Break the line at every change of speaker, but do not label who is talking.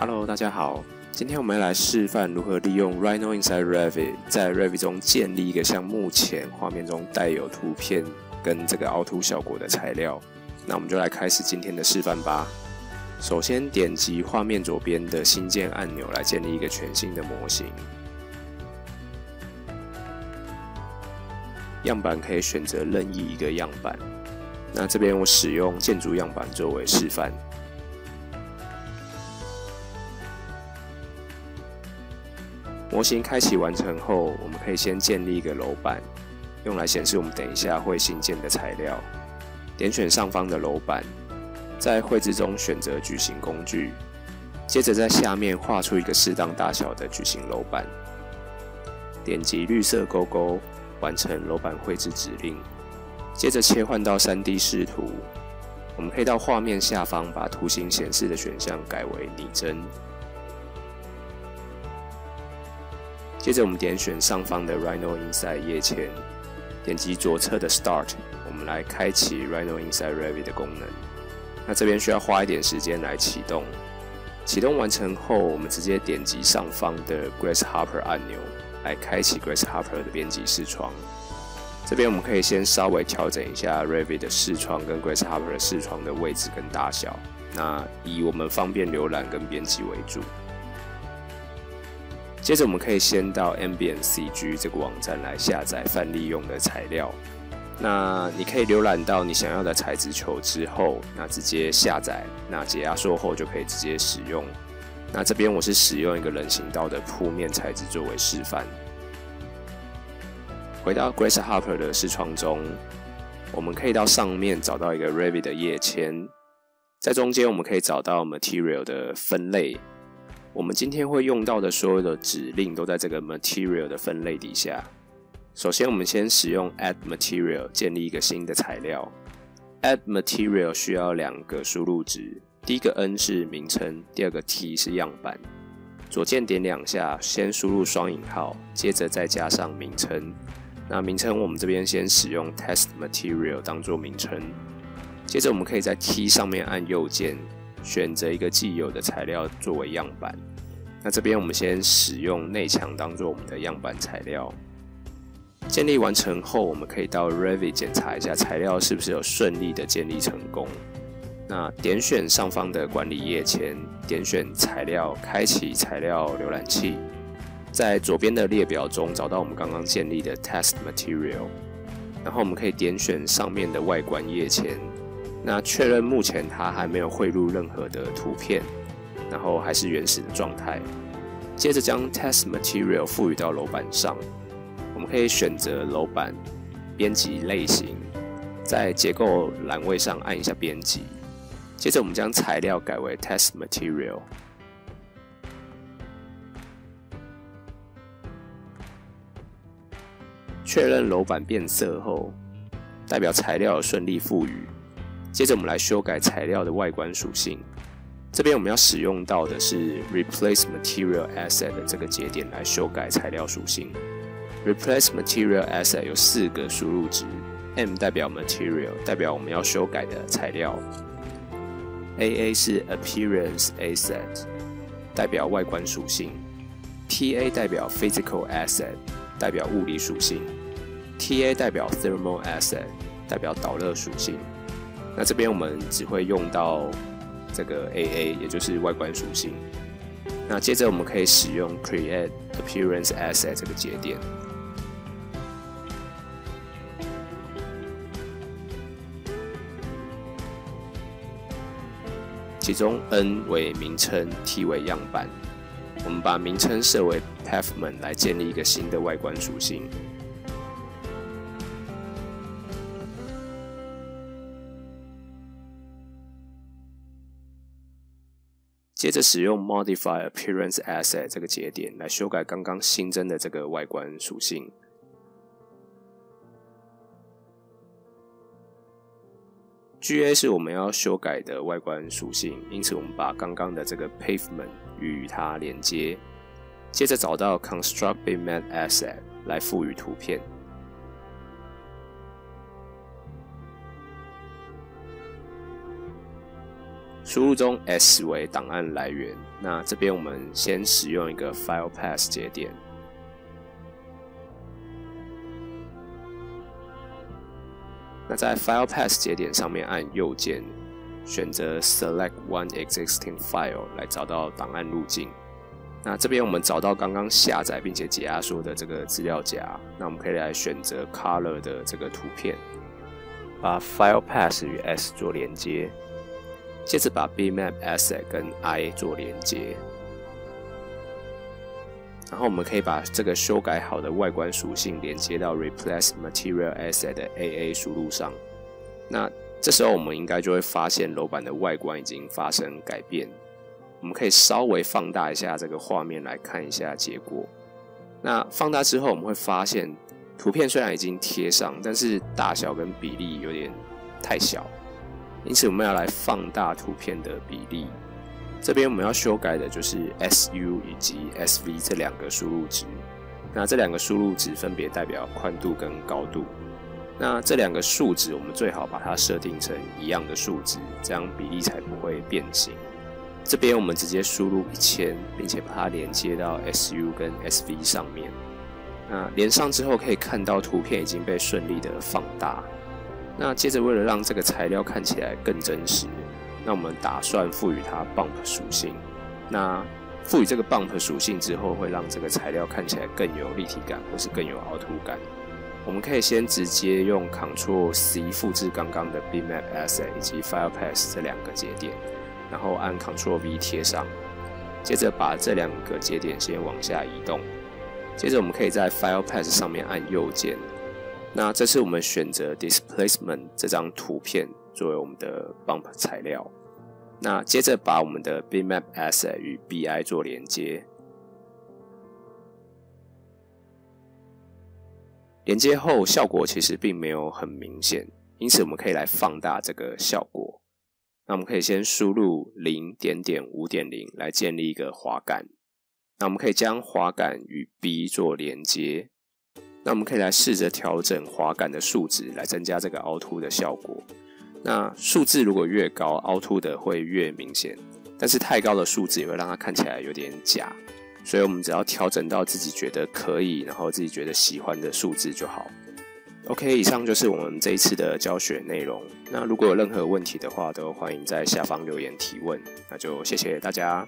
Hello，大家好，今天我们要来示范如何利用 Rhino Inside Revit 在 Revit 中建立一个像目前画面中带有图片跟这个凹凸效果的材料。那我们就来开始今天的示范吧。首先点击画面左边的新建按钮来建立一个全新的模型。样板可以选择任意一个样板。那这边我使用建筑样板作为示范。模型开启完成后，我们可以先建立一个楼板，用来显示我们等一下会新建的材料。点选上方的楼板，在绘制中选择矩形工具，接着在下面画出一个适当大小的矩形楼板。点击绿色勾勾，完成楼板绘制指令。接着切换到 3D 视图，我们可以到画面下方把图形显示的选项改为拟真。接着我们点选上方的 Rhino Inside 页签，点击左侧的 Start，我们来开启 Rhino Inside Revit 的功能。那这边需要花一点时间来启动。启动完成后，我们直接点击上方的 Grasshopper 按钮，来开启 Grasshopper 的编辑视窗。这边我们可以先稍微调整一下 Revit 的视窗跟 Grasshopper 的视窗的位置跟大小。那以我们方便浏览跟编辑为主。接着我们可以先到 MBNCG 这个网站来下载范例用的材料。那你可以浏览到你想要的材质球之后，那直接下载，那解压缩后就可以直接使用。那这边我是使用一个人行道的铺面材质作为示范。回到 Grace Harper 的视窗中，我们可以到上面找到一个 Revit 的页签，在中间我们可以找到 Material 的分类。我们今天会用到的所有的指令都在这个 Material 的分类底下。首先，我们先使用 Add Material 建立一个新的材料。Add Material 需要两个输入值，第一个 N 是名称，第二个 T 是样板。左键点两下，先输入双引号，接着再加上名称。那名称我们这边先使用 Test Material 当做名称。接着，我们可以在 T 上面按右键。选择一个既有的材料作为样板。那这边我们先使用内墙当做我们的样板材料。建立完成后，我们可以到 Revit 检查一下材料是不是有顺利的建立成功。那点选上方的管理页签，点选材料，开启材料浏览器，在左边的列表中找到我们刚刚建立的 Test Material，然后我们可以点选上面的外观页签。那确认目前它还没有汇入任何的图片，然后还是原始的状态。接着将 Test Material 赋予到楼板上，我们可以选择楼板编辑类型，在结构栏位上按一下编辑。接着我们将材料改为 Test Material，确认楼板变色后，代表材料顺利赋予。接着我们来修改材料的外观属性。这边我们要使用到的是 Replace Material Asset 的这个节点来修改材料属性。Replace Material Asset 有四个输入值，M 代表 Material，代表我们要修改的材料；AA 是 Appearance Asset，代表外观属性；PA 代表 Physical Asset，代表物理属性；TA 代表 Thermal Asset，代表导热属性。那这边我们只会用到这个 AA，也就是外观属性。那接着我们可以使用 Create Appearance Asset 这个节点，其中 N 为名称，T 为样板。我们把名称设为 Pavement 来建立一个新的外观属性。接着使用 Modify Appearance Asset 这个节点来修改刚刚新增的这个外观属性。GA 是我们要修改的外观属性，因此我们把刚刚的这个 Pavement 与它连接。接着找到 Construct Beam Asset 来赋予图片。输入中 S 为档案来源。那这边我们先使用一个 File Path 节点。那在 File Path 节点上面按右键，选择 Select One Existing File 来找到档案路径。那这边我们找到刚刚下载并且解压缩的这个资料夹，那我们可以来选择 Color 的这个图片，把 File Path 与 S 做连接，接着把 Bmap Asset 跟 I 做连接。然后我们可以把这个修改好的外观属性连接到 Replace Material Asset 的 AA 输入上。那这时候我们应该就会发现楼板的外观已经发生改变。我们可以稍微放大一下这个画面来看一下结果。那放大之后，我们会发现图片虽然已经贴上，但是大小跟比例有点太小。因此我们要来放大图片的比例。这边我们要修改的就是 SU 以及 SV 这两个输入值。那这两个输入值分别代表宽度跟高度。那这两个数值我们最好把它设定成一样的数值，这样比例才不会变形。这边我们直接输入一千，并且把它连接到 SU 跟 SV 上面。那连上之后，可以看到图片已经被顺利的放大。那接着为了让这个材料看起来更真实。那我们打算赋予它 bump 属性。那赋予这个 bump 属性之后，会让这个材料看起来更有立体感，或是更有凹凸感。我们可以先直接用 Ctrl C 复制刚刚的 B Map Asset 以及 File Path 这两个节点，然后按 Ctrl V 贴上。接着把这两个节点先往下移动。接着我们可以在 File Path 上面按右键。那这次我们选择 Displacement 这张图片。作为我们的 bump 材料，那接着把我们的 Bitmap Asset 与 BI 做连接，连接后效果其实并没有很明显，因此我们可以来放大这个效果。那我们可以先输入零点点五点零来建立一个滑杆，那我们可以将滑杆与 B 做连接，那我们可以来试着调整滑杆的数值来增加这个凹凸的效果。那数字如果越高，凹凸的会越明显，但是太高的数字也会让它看起来有点假，所以我们只要调整到自己觉得可以，然后自己觉得喜欢的数字就好。OK，以上就是我们这一次的教学内容。那如果有任何问题的话，都欢迎在下方留言提问。那就谢谢大家。